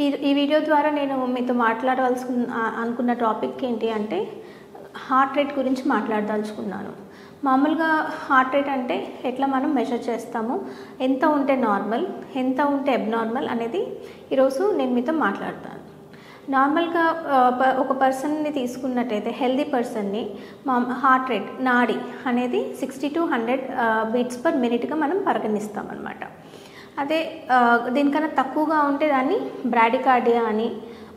ఈ ఈ వీడియో ద్వారా నేను మీతో మాట్లాడవలసి అనుకున్న టాపిక్ ఏంటి అంటే హార్ట్ రేట్ గురించి మాట్లాడదలుచుకున్నాను. మామూలుగా హార్ట్ రేట్ అంటే ఎట్లా మనం మెజర్ చేస్తాము? ఎంత ఉంటే నార్మల్ ఎంత ఉంటే అబ్నార్మల్ అనేది ఈరోజు నేను మీతో మాట్లాడతాను. నార్మల్గా ప- ఒక పర్సన్ని తీసుకున్నట్టయితే హెల్దీ పర్సన్ని మా హార్ట్ రేట్ నాడి అనేది sixty to hundred beats per మినిట్గా మనం పరిగణిస్తామన్నమాట. అదే దీనికన్నా తక్కువగా ఉంటే దాన్ని బ్రాడికార్డియా అని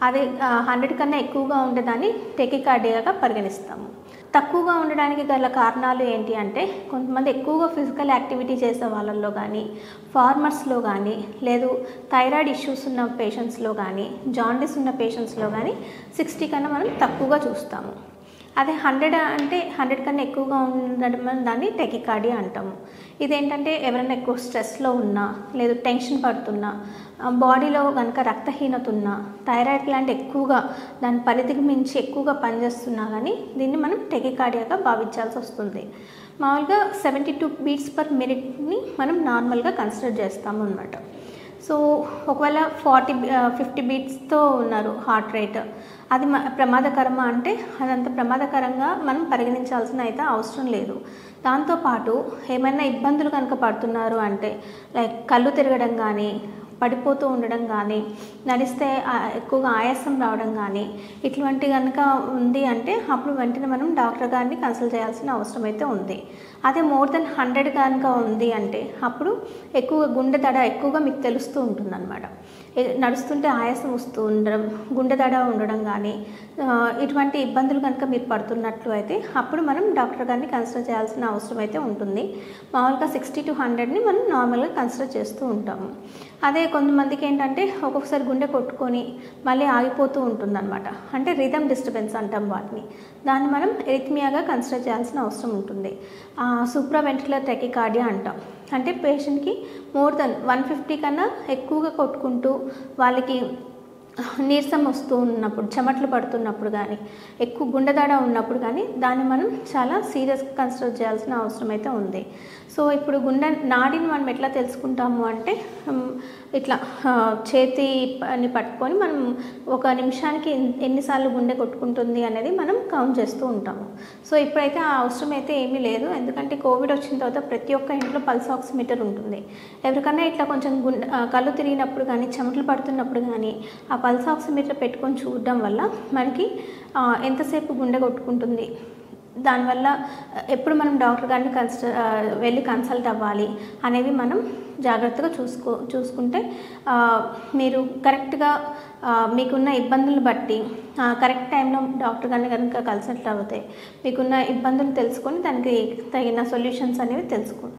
అదే హండ్రెడ్ కన్నా ఎక్కువగా ఉంటే దాన్ని టెకికార్డియాగా పరిగణిస్తాము. తక్కువగా ఉండడానికి గల కారణాలు ఏంటి అంటే కొంతమంది ఎక్కువగా ఫిజికల్ యాక్టివిటీ చేసే వాళ్ళల్లో కానీ ఫార్మర్స్లో కానీ లేదు థైరాయిడ్ ఇష్యూస్ ఉన్న పేషెంట్స్లో కానీ జాండీస్ ఉన్న పేషెంట్స్లో కానీ సిక్స్టీ కన్నా మనం తక్కువగా చూస్తాము. అదే హండ్రెడ్ అంటే హండ్రెడ్ కన్నా ఎక్కువగా ఉండడం దాన్ని టెకికార్డి అంటాము. ఇదేంటంటే ఎవరైనా ఎక్కువ స్ట్రెస్లో ఉన్నా లేదు టెన్షన్ పడుతున్నా బాడీలో కనుక రక్తహీనత ఉన్నా థైరాయిడ్ గ్లాండ్ ఎక్కువగా దాని పరిధికి మించి ఎక్కువగా పనిచేస్తున్నా కానీ దీన్ని మనం టెకికార్డియాగా భావించాల్సి వస్తుంది. మామూలుగా సెవెంటీ టూ బీట్స్ పర్ మినిట్ని మనం నార్మల్గా కన్సిడర్ చేస్తాము అనమాట సో ఒకవేళ ఫార్టీ ఫిఫ్టీ బీట్స్తో ఉన్నారు హార్ట్ రేట్ అది ప్రమాదకరమా అంటే అదంత ప్రమాదకరంగా మనం పరిగణించాల్సిన అయితే అవసరం లేదు. దాంతోపాటు ఏమైనా ఇబ్బందులు కనుక పడుతున్నారు అంటే లైక్ కళ్ళు తిరగడం కానీ పడిపోతూ ఉండడం కానీ నడిస్తే ఎక్కువగా ఆయాసం రావడం కానీ ఇటువంటి కనుక ఉంది అంటే అప్పుడు వెంటనే మనం డాక్టర్ గారిని కన్సల్ట్ చేయాల్సిన అవసరం అయితే ఉంది. అదే మోర్ దెన్ హండ్రెడ్ కనుక ఉంది అంటే అప్పుడు ఎక్కువగా గుండె దడ ఎక్కువగా మీకు తెలుస్తూ ఉంటుంది అనమాట నడుస్తుంటే ఆయాసం వస్తూ ఉండడం గుండె దడ ఉండడం కానీ ఇటువంటి ఇబ్బందులు కనుక మీరు పడుతున్నట్లు అయితే అప్పుడు మనం డాక్టర్ గారిని కన్సిడర్ చేయాల్సిన అవసరం అయితే ఉంటుంది. మామూలుగా సిక్స్టీ టు హండ్రెడ్ని మనం నార్మల్గా కన్సిడర్ చేస్తూ ఉంటాము. అదే కొంతమందికి ఏంటంటే ఒక్కొక్కసారి గుండె కొట్టుకొని మళ్ళీ ఆగిపోతూ ఉంటుందన్నమాట. అంటే రిథమ్ డిస్టర్బెన్స్ అంటాం వాటిని. దాన్ని మనం ఎరిథమియాగా కన్సిడర్ చేయాల్సిన అవసరం ఉంటుంది. సూప్రా వెంటికులర్ టెకికార్డియా అంటాం. అంటే పేషెంట్కి మోర్ దెన్ వన్ ఫిఫ్టీ కన్నా ఎక్కువగా కొట్టుకుంటూ వాళ్ళకి నీరసం వస్తూ ఉన్నప్పుడు చెమట్లు పడుతున్నప్పుడు కానీ ఎక్కువ గుండెదాడ ఉన్నప్పుడు కానీ దాన్ని మనం చాలా సీరియస్గా కన్సిడర్ చేయాల్సిన అవసరం అయితే ఉంది. సో ఇప్పుడు గుండె నాడిని మనం ఎట్లా తెలుసుకుంటాము అంటే ఇట్లా చేతిని పట్టుకొని మనం ఒక నిమిషానికి ఎన్నిసార్లు గుండె కొట్టుకుంటుంది అనేది మనం కౌంట్ చేస్తూ ఉంటాము. సో ఇప్పుడైతే ఆ అవసరం అయితే ఏమీ లేదు. ఎందుకంటే కోవిడ్ వచ్చిన తర్వాత ప్రతి ఒక్క ఇంట్లో పల్స్ ఆక్సిమీటర్ ఉంటుంది. ఎవరికన్నా ఇట్లా కొంచెం గుండె కళ్ళు తిరిగినప్పుడు కానీ చెమటలు పడుతున్నప్పుడు కానీ ఆ పల్స్ ఆక్సిమీటర్ పెట్టుకొని చూడడం వల్ల మనకి ఎంతసేపు గుండె కొట్టుకుంటుంది. దానివల్ల ఎప్పుడు మనం డాక్టర్ గారిని కన్సల్ వెళ్ళి కన్సల్ట్ అవ్వాలి అనేవి మనం జాగ్రత్తగా చూసుకో చూసుకుంటే మీరు కరెక్ట్గా మీకున్న ఇబ్బందులను బట్టి కరెక్ట్ టైంలో డాక్టర్ గారిని కనుక కన్సల్ట్ అవుతాయి మీకున్న ఇబ్బందులు తెలుసుకొని దానికి తగిన సొల్యూషన్స్ అనేవి తెలుసుకుంటాం